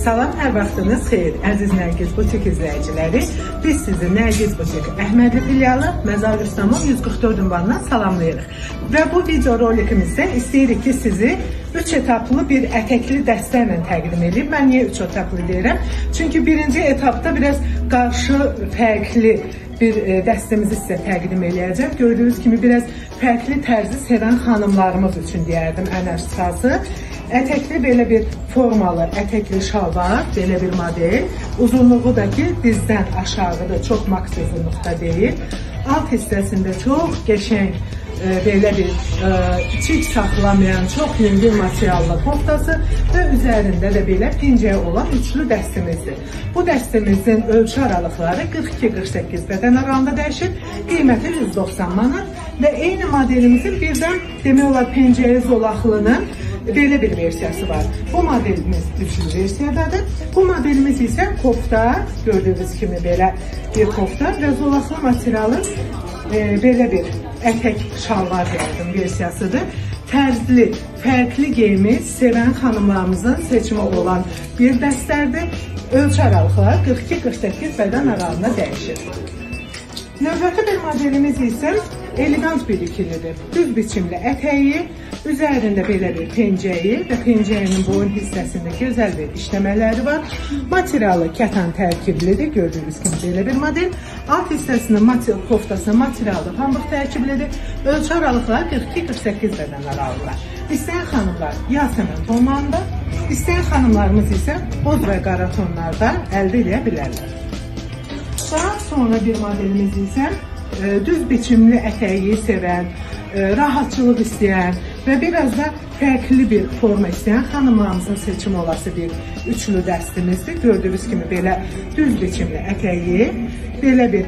Salam, hər vaxtınız xeyir, əziz Nərgiz Butik izləyiciləri. Biz sizi Nərgiz Butik Əhmədli filialı Məzar Rüstəmov 144 ünvanından salamlayırıq. Və bu video rolikimizdə istəyirik ki, sizi 3 etaplı bir ətəkli dəstə ilə təqdim edib. Mən niyə 3 etaplı deyirəm? Çünki birinci etapda biraz qarşı fərqli bir e, dəstəmizi sizə təqdim eləyəcəm. Gördüyünüz kimi biraz fərqli tərzi sevən xanımlarımız üçün deyərdim ən əsası. Ətəkli belə bir formalı, ətəkli şalvar, belə bir model. Uzunluğu da ki, dizdən aşağıda çox maks uzunluqda deyil. Alt hissəsində çox qəşəng e, belə bir e, çiç saxlamayan çox yüngül materiallı koftası və üzərində də belə pencəyə olan üçlü dəstimizdir. Bu dəstimizin ölçü aralıqları 42-48 bədən aralığında dəyişir, qiyməti 190 manat və eyni modelimizin birdən demək olar pencəyə zolaqlının belə bir versiyası var. Bu modelimiz üçüncü versiyadadır. Bu modelimiz isə kofta, gördüyünüz kimi belə bir kofta və zolaqlı materialın e, belə bir ətək şalvar yardım versiyasıdır. Tərzli, fərqli geyimi sevən xanımlarımızın seçimi olan bir dəstərdir. Ölçü aralıqları 42-48 bədən aralığında dəyişir. Növbəti bir modelimiz isə elegant bir ikilidir. Düz biçimli ətəyi, üzərində belə bir pencəyi və pencəyinin boyun hissəsində gözəl bir işləmələri var. Materialı kətan tərkiblidir, gördüyünüz kimi belə bir model. Alt hissəsinin material koftasının materialı pambıq tərkiblidir. Ölçü aralıqları 42-48 bədən aralıqlar. İstəyən xanımlar yasəmən tonlarında, istəyən xanımlarımız isə boz və qara tonlarda əldə edə bilərlər. Daha sonra bir modelimiz isə e, düz biçimli ətəyi sevən, e, rahatçılıq istəyən və biraz da fərqli bir forma istəyən xanımlarımızın seçimi olası bir üçlü dəstimizdir. Gördüyünüz kimi belə düz biçimli ətəyi, belə bir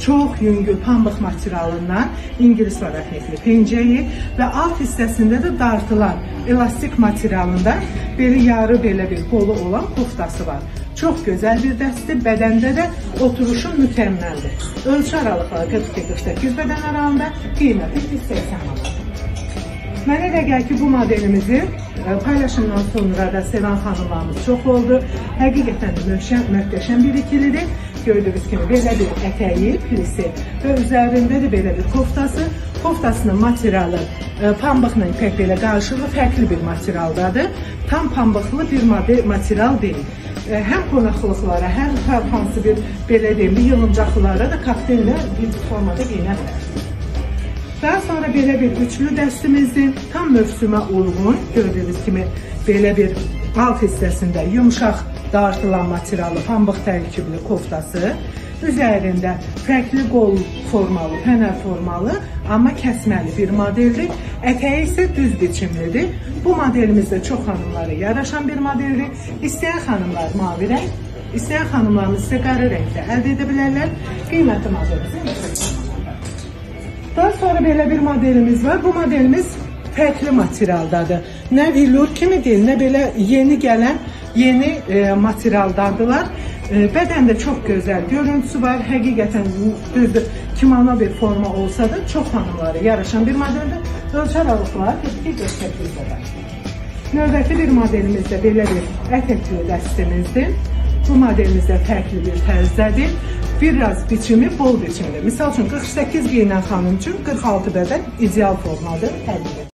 çox yüngül pambıq materialından İngilis varaqnetli pencəyi və alt hissəsində də dartılan elastik materialında belə yarı belə bir qolu olan koftası var. Çox gözəl bir dəstir, bədəndə də oturuşu mükəmməldir. Ölçü aralıqları 42-48 bədən aralığında, qiyməti 180 manat. Mənə elə gəl ki, bu modelimizi e, paylaşımdan sonra da sevən xanımlarımız çox oldu. Həqiqətən də möhkəm, möhtəşəm bir ikilidir. Gördüyünüz kimi belə bir ətəyi, plisi və üzərində də belə bir koftası. Koftasının materialı e, pambıqla ipək belə qarışığı fərqli bir materialdadır. Tam pambıqlı bir material deyil həm qonaqlıqlara, həm hər hansı bir belə deyim, yığıncaqlara da kokteyllə bir formada geyinə bilərsiniz. Daha sonra belə bir üçlü dəstimizdir. Tam mövsümə uyğun, gördüyünüz kimi belə bir alt hissəsində yumşaq dartılan materialı pambıq tərkibli koftası, üzərində fərqli qol formalı, pənər formalı, amma kəsməli bir modeldir. Ətəyi isə düz biçimlidir. Bu modelimizdə çox xanımlara yaraşan bir modeldir. İstəyən xanımlar mavi rəng, istəyən xanımlarımız isə qara rəngdə əldə edə bilərlər. Qiyməti modelimizin yüksək. Daha sonra belə bir modelimiz var. Bu modelimiz fərqli materialdadır. Nə vilur kimi deyil, nə belə yeni gələn yeni e, materialdadılar. E, bədəndə çox gözəl görüntüsü var. Həqiqətən düzdür, kimono bir forma olsa da çox xanımlara yaraşan bir modeldir. Ölçü aralıqları 42-48 qədər. Növbəti bir modelimiz də belə bir ətəkli dəstimizdir. Bu modelimizdə fərqli bir tərzdədir. Biraz biçimi bol biçimli. Misal üçün 48 giyinən xanım üçün 46 bədən ideal formadır. Təbii.